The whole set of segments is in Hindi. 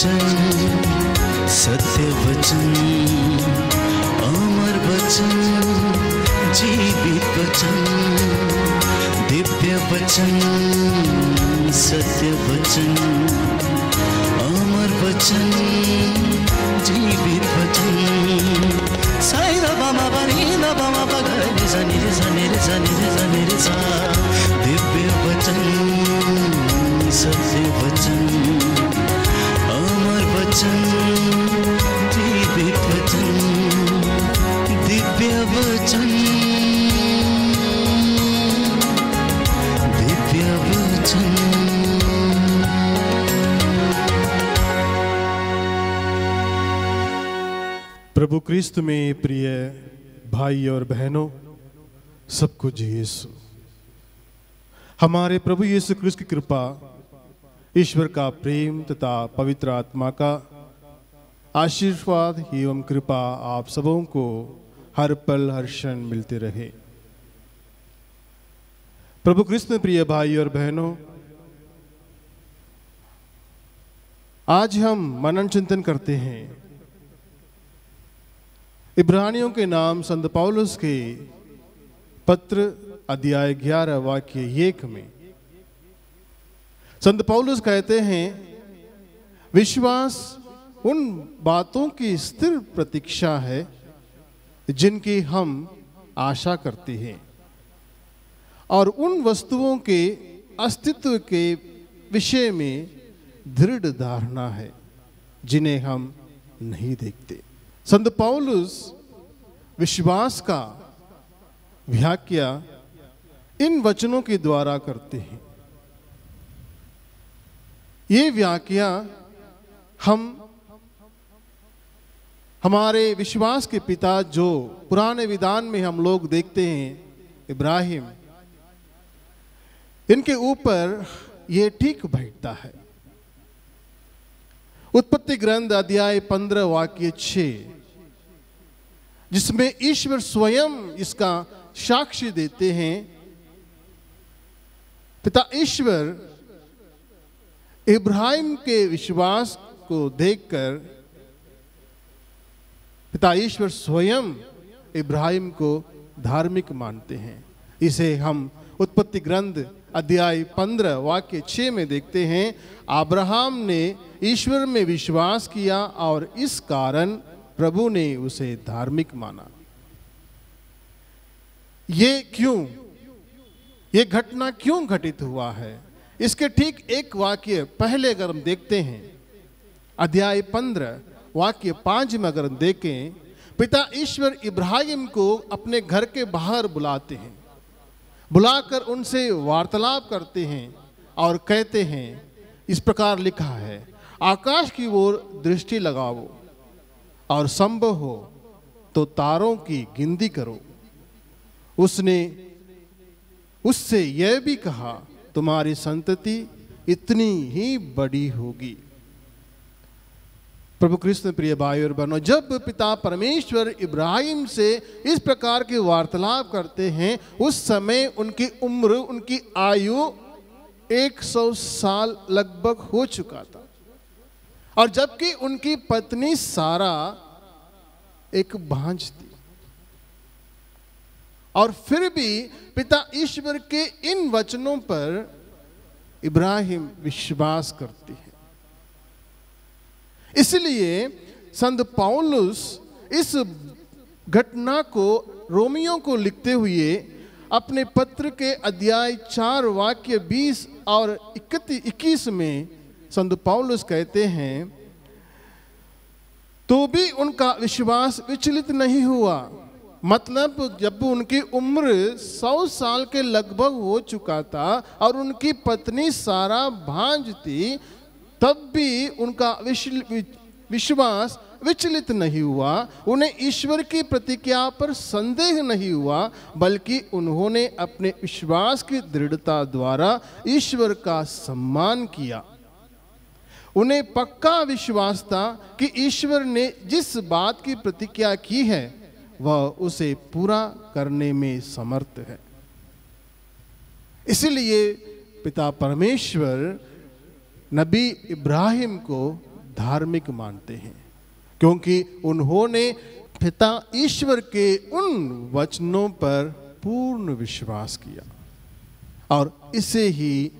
बचन सत्य वचन अमर वचन जीवित वचन दिव्य बचन सत्य वचन अमर वचन जीवित वचन। साई रबामा बनी रबामा बगरी निज निज निज निज निज। क्रिस्त में प्रिय भाई और बहनों सब कुछ यीशु। हमारे प्रभु यीशु क्रिस्त की कृपा, ईश्वर का प्रेम तथा पवित्र आत्मा का आशीर्वाद एवं कृपा आप सबों को हर पल, हर क्षण मिलते रहे। प्रभु कृष्ण प्रिय भाई और बहनों, आज हम मनन चिंतन करते हैं। इब्रानियों के नाम संत पौलुस के पत्र अध्याय ग्यारह वाक्य एक में। संत पौलुस कहते हैं, विश्वास उन बातों की स्थिर प्रतीक्षा है, जिनकी हम आशा करते हैं, और उन वस्तुओं के अस्तित्व के विषय में दृढ़ धारणा है, जिन्हें हम नहीं देखते। संत पौलुस विश्वास का व्याख्या इन वचनों के द्वारा करते हैं। ये व्याख्या हम, हमारे विश्वास के पिता जो पुराने विधान में हम लोग देखते हैं, इब्राहिम, इनके ऊपर ये ठीक बैठता है। उत्पत्ति ग्रंथ अध्याय पंद्रह वाक्य छ, जिसमें ईश्वर स्वयं इसका साक्षी देते हैं। पिता ईश्वर इब्राहिम के विश्वास को देखकर पिता ईश्वर स्वयं इब्राहिम को धार्मिक मानते हैं। इसे हम उत्पत्ति ग्रंथ अध्याय पंद्रह वाक्य छः में देखते हैं। अब्राहम ने ईश्वर में विश्वास किया और इस कारण प्रभु ने उसे धार्मिक माना। ये क्यों? ये घटना क्यों घटित हुआ है? इसके ठीक एक वाक्य पहले अगर हम देखते हैं, अध्याय पंद्रह, वाक्य पाँच में अगर देखें, पिता ईश्वर इब्राहिम को अपने घर के बाहर बुलाते हैं, बुलाकर उनसे वार्तालाप करते हैं और कहते हैं, इस प्रकार लिखा है आकाश की ओर दृष्टि लगाओ और संभव हो तो तारों की गिनती करो। उसने उससे यह भी कहा, तुम्हारी संतति इतनी ही बड़ी होगी। प्रभु कृष्ण प्रिय भाई और बहनों, जब पिता परमेश्वर इब्राहिम से इस प्रकार के वार्तालाप करते हैं, उस समय उनकी उम्र, उनकी आयु 100 साल लगभग हो चुका था। और जबकि उनकी पत्नी सारा एक भांज थी। और फिर भी पिता ईश्वर के इन वचनों पर इब्राहिम विश्वास करती है। इसलिए संत पौलुस इस घटना को रोमियो को लिखते हुए अपने पत्र के अध्याय चार वाक्य बीस और इक्कीस में संत पौलुस कहते हैं तो भी उनका विश्वास विचलित नहीं हुआ। मतलब जब उनकी उम्र सौ साल के लगभग हो चुका था और उनकी पत्नी सारा भांज थी, तब भी उनका विश्वास विचलित नहीं हुआ। उन्हें ईश्वर की प्रतिज्ञा पर संदेह नहीं हुआ, बल्कि उन्होंने अपने विश्वास की दृढ़ता द्वारा ईश्वर का सम्मान किया। उन्हें पक्का विश्वास था कि ईश्वर ने जिस बात की प्रतिज्ञा की है, वह उसे पूरा करने में समर्थ है। इसलिए पिता परमेश्वर नबी इब्राहिम को धार्मिक मानते हैं, क्योंकि उन्होंने पिता ईश्वर के उन वचनों पर पूर्ण विश्वास किया। और इसे ही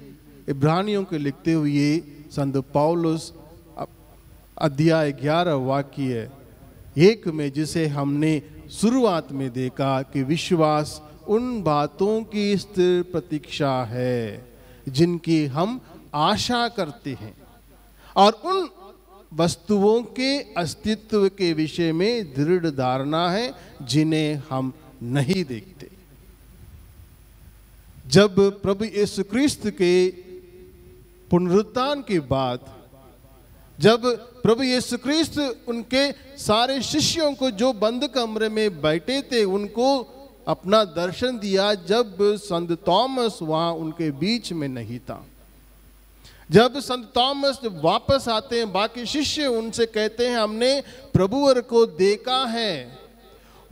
इब्रानियों के लिखते हुए संत पौलुस अध्याय ग्यारह वाक्य एक में जिसे हमने शुरुआत में देखा कि विश्वास उन बातों की स्थिर प्रतीक्षा है, जिनकी हम आशा करते हैं, और उन वस्तुओं के अस्तित्व के विषय में दृढ़ धारणा है, जिन्हें हम नहीं देखते। जब प्रभु यीशु क्रिस्त के पुनरुत्थान के बाद जब प्रभु यीशु क्रिस्त उनके सारे शिष्यों को जो बंद कमरे में बैठे थे, उनको अपना दर्शन दिया, जब संत थॉमस वहाँ उनके बीच में नहीं था। जब संत थॉमस वापस आते हैं, बाकी शिष्य उनसे कहते हैं, हमने प्रभुवर को देखा है,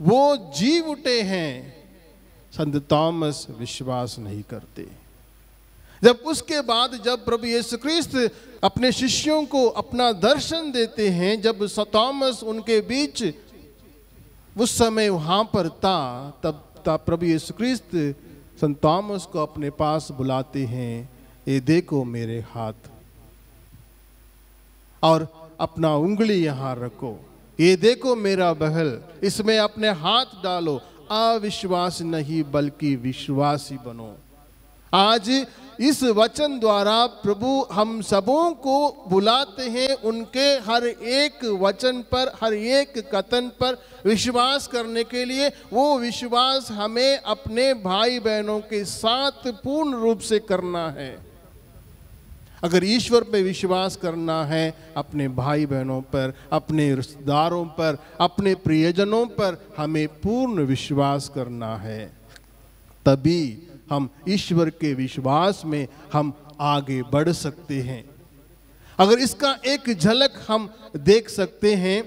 वो जीव उठे हैं। संत थॉमस विश्वास नहीं करते। जब उसके बाद जब प्रभु यीशु क्रिस्त अपने शिष्यों को अपना दर्शन देते हैं, जब थॉमस उनके बीच उस समय वहाँ पर था, तब तब प्रभु यीशु क्रिस्त संत थॉमस को अपने पास बुलाते हैं, ये देखो मेरे हाथ, और अपना उंगली यहाँ रखो। ये देखो मेरा बहल, इसमें अपने हाथ डालो। अविश्वास नहीं, बल्कि विश्वासी बनो। आज इस वचन द्वारा प्रभु हम सबों को बुलाते हैं उनके हर एक वचन पर, हर एक कथन पर विश्वास करने के लिए। वो विश्वास हमें अपने भाई बहनों के साथ पूर्ण रूप से करना है। अगर ईश्वर पे विश्वास करना है अपने भाई बहनों पर, अपने रिश्तेदारों पर, अपने प्रियजनों पर, हमें पूर्ण विश्वास करना है। तभी हम ईश्वर के विश्वास में हम आगे बढ़ सकते हैं। अगर इसका एक झलक हम देख सकते हैं,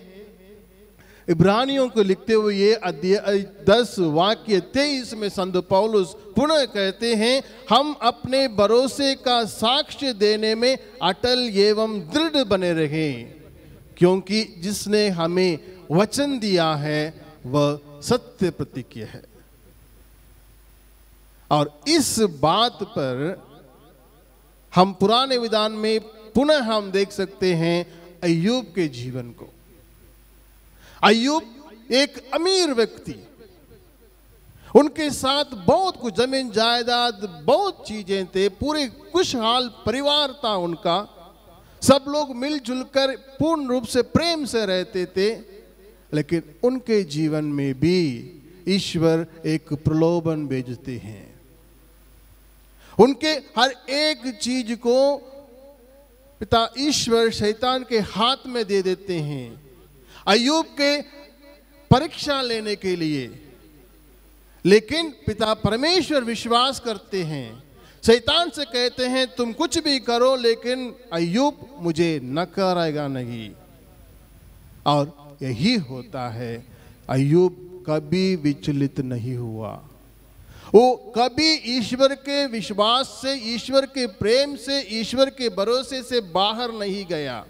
इब्रानियों को लिखते हुए ये अध्याय दस वाक्य तेईस में संत पौलुस पुनः कहते हैं, हम अपने भरोसे का साक्ष्य देने में अटल एवं दृढ़ बने रहे, क्योंकि जिसने हमें वचन दिया है, वह सत्य प्रतिज्ञ है। और इस बात पर हम पुराने विधान में पुनः हम देख सकते हैं अयुब के जीवन को। अयुब एक अमीर व्यक्ति। उनके साथ बहुत कुछ, ज़मीन, जायदाद, बहुत चीज़ें थे, पूरे खुशहाल परिवार था उनका। सब लोग मिलजुल कर पूर्ण रूप से प्रेम से रहते थे, लेकिन उनके जीवन में भी ईश्वर एक प्रलोभन भेजते हैं। उनके हर एक चीज़ को पिता ईश्वर शैतान के हाथ में दे देते हैं। अयुब के परीक्षा लेने के लिए। लेकिन पिता परमेश्वर विश्वास करते हैं। शैतान से कहते हैं, तुम कुछ भी करो, लेकिन अयुब मुझे न करेगा नहीं। और यही होता है। अयुब कभी विचलित नहीं हुआ। वो कभी ईश्वर के विश्वास से, ईश्वर के प्रेम से, ईश्वर के भरोसे से बाहर नहीं गया।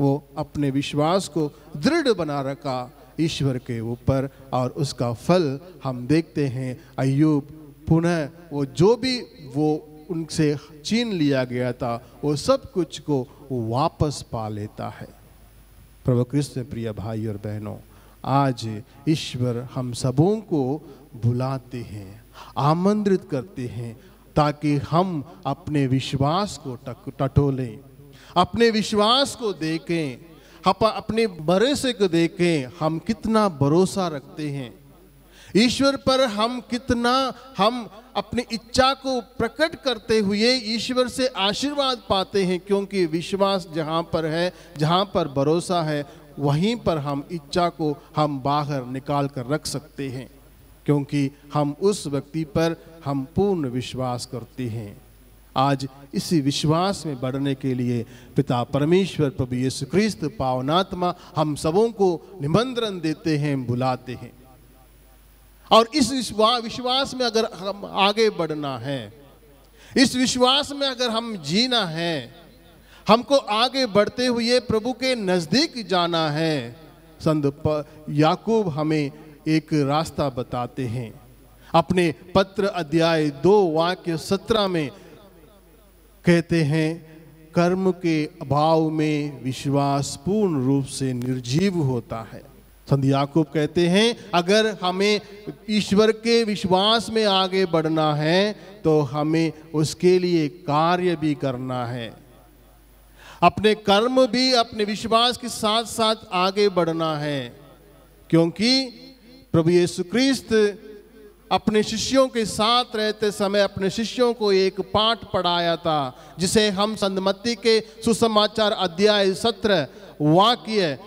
वो अपने विश्वास को दृढ़ बना रखा ईश्वर के ऊपर और उसका फल हम देखते हैं। अयुब पुनः वो जो भी वो उनसे छीन लिया गया था, वो सब कुछ को वापस पा लेता है। प्रभु कृष्ण, प्रिय भाई और बहनों आज ईश्वर हम सबों को बुलाते हैं, आमंत्रित करते हैं, ताकि हम अपने विश्वास को टटोलें, अपने विश्वास को देखें, हम अपने भरोसे को देखें, हम कितना भरोसा रखते हैं। ईश्वर पर हम कितना, हम अपनी इच्छा को प्रकट करते हुए ईश्वर से आशीर्वाद पाते हैं, क्योंकि विश्वास जहाँ पर है, जहाँ पर भरोसा है वहीं पर हम इच्छा को हम बाहर निकाल कर रख सकते हैं, क्योंकि हम उस व्यक्ति पर हम पूर्ण विश्वास करते हैं। आज इसी विश्वास में बढ़ने के लिए पिता परमेश्वर प्रभु यीशु क्रिस्त पावनात्मा हम सबों को निमंत्रण देते हैं, बुलाते हैं। और इस विश्वास में अगर हम आगे बढ़ना है, इस विश्वास में अगर हम जीना है हमको आगे बढ़ते हुए प्रभु के नज़दीक जाना है। संत याकूब हमें एक रास्ता बताते हैं। अपने पत्र अध्याय दो वाक्य सत्रह में कहते हैं, कर्म के अभाव में विश्वास पूर्ण रूप से निर्जीव होता है। संत याकूब कहते हैं, अगर हमें ईश्वर के विश्वास में आगे बढ़ना है तो हमें उसके लिए कार्य भी करना है। अपने कर्म भी, अपने विश्वास के साथ साथ आगे बढ़ना है। क्योंकि प्रभु यीशु क्रिस्त अपने शिष्यों के साथ रहते समय अपने शिष्यों को एक पाठ पढ़ाया था, जिसे हम संतमत्ती के सुसमाचार अध्याय सत्र वाक्य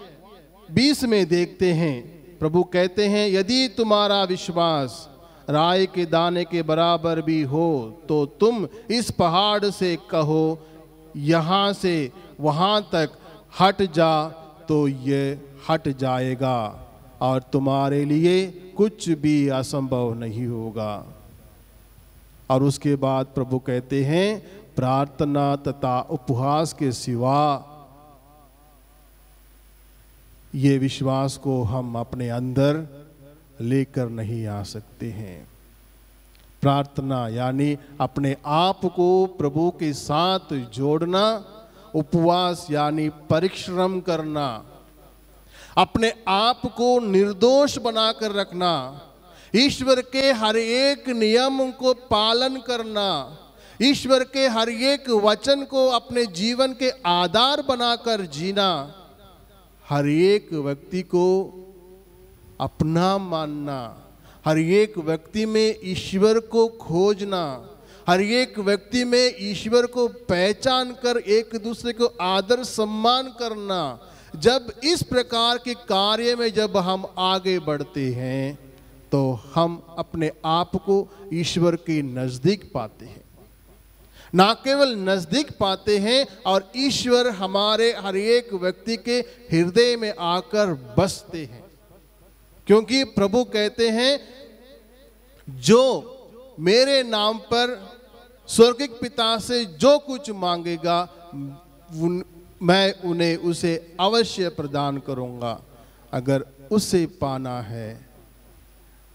बीस में देखते हैं। प्रभु कहते हैं, यदि तुम्हारा विश्वास राय के दाने के बराबर भी हो तो तुम इस पहाड़ से कहो यहाँ से वहाँ तक हट जा तो ये हट जाएगा और तुम्हारे लिए कुछ भी असंभव नहीं होगा। और उसके बाद प्रभु कहते हैं, प्रार्थना तथा उपहास के सिवा ये विश्वास को हम अपने अंदर लेकर नहीं आ सकते हैं। प्रार्थना, यानी अपने आप को प्रभु के साथ जोड़ना, उपवास, यानी परिश्रम करना, अपने आप को निर्दोष बनाकर रखना, ईश्वर के हर एक नियम को पालन करना, ईश्वर के हर एक वचन को अपने जीवन के आधार बनाकर जीना, हर एक व्यक्ति को अपना मानना। हर एक व्यक्ति में ईश्वर को खोजना, हर एक व्यक्ति में ईश्वर को पहचान कर एक दूसरे को आदर सम्मान करना, जब इस प्रकार के कार्य में जब हम आगे बढ़ते हैं तो हम अपने आप को ईश्वर के नज़दीक पाते हैं। ना केवल नज़दीक पाते हैं और ईश्वर हमारे हर एक व्यक्ति के हृदय में आकर बसते हैं। क्योंकि प्रभु कहते हैं, जो मेरे नाम पर स्वर्गिक पिता से जो कुछ मांगेगा, उन- मैं उन्हें उसे अवश्य प्रदान करूँगा। अगर उसे पाना है,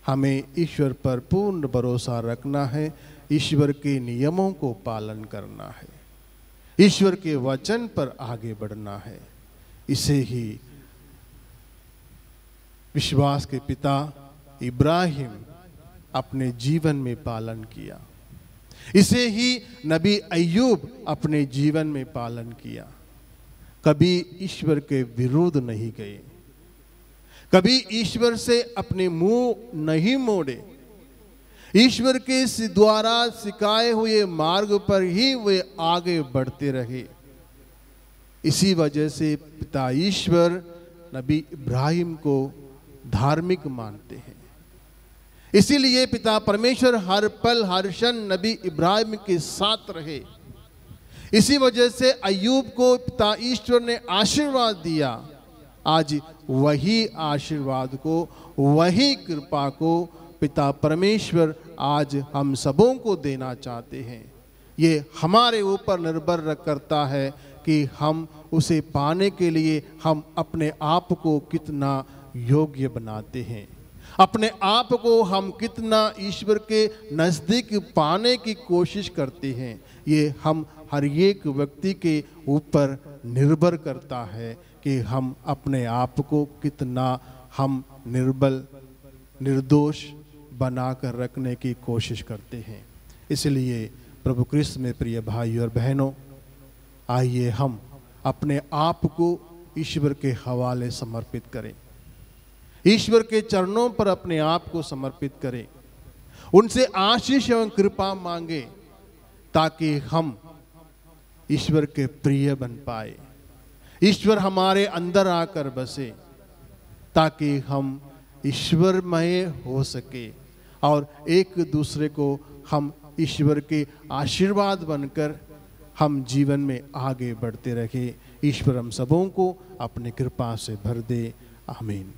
हमें ईश्वर पर पूर्ण भरोसा रखना है, ईश्वर के नियमों को पालन करना है, ईश्वर के वचन पर आगे बढ़ना है। इसे ही विश्वास के पिता इब्राहिम अपने जीवन में पालन किया। इसे ही नबी अय्यूब अपने जीवन में पालन किया। कभी ईश्वर के विरोध नहीं गए। कभी ईश्वर से अपने मुँह नहीं मोड़े। ईश्वर के द्वारा सिखाए हुए मार्ग पर ही वे आगे बढ़ते रहे। इसी वजह से पिता ईश्वर नबी इब्राहिम को धार्मिक मानते हैं। इसीलिए पिता परमेश्वर हर पल, हर क्षण नबी इब्राहिम के साथ रहे। इसी वजह से अयूब को पिता ईश्वर ने आशीर्वाद दिया। आज वही आशीर्वाद को, वही कृपा को पिता परमेश्वर आज हम सबों को देना चाहते हैं। ये हमारे ऊपर निर्भर करता है कि हम उसे पाने के लिए हम अपने आप को कितना योग्य बनाते हैं। अपने आप को हम कितना ईश्वर के नज़दीक पाने की कोशिश करते हैं, ये हम हर एक व्यक्ति के ऊपर निर्भर करता है कि हम अपने आप को कितना हम निर्बल, निर्दोष बनाकर रखने की कोशिश करते हैं। इसलिए प्रभु कृष्ण में प्रिय भाई और बहनों, आइए हम अपने आप को ईश्वर के हवाले समर्पित करें। ईश्वर के चरणों पर अपने आप को समर्पित करें। उनसे आशीष एवं कृपा मांगे ताकि हम ईश्वर के प्रिय बन पाए। ईश्वर हमारे अंदर आकर बसे ताकि हम ईश्वरमय हो सके और एक दूसरे को हम ईश्वर के आशीर्वाद बनकर हम जीवन में आगे बढ़ते रहे ईश्वर हम सबों को अपनी कृपा से भर दे। आमीन।